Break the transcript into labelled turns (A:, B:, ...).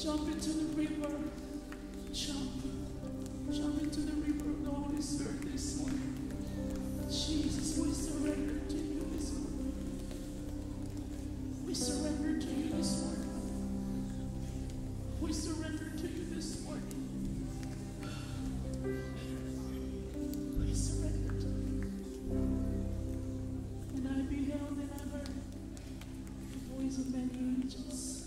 A: Jump into the river. Jump. Jump into the river of the Holy Spirit this morning. Jesus, we surrender to you this morning. We surrender to you this morning. We surrender to you this morning. And I beheld and I heard the voice of many angels.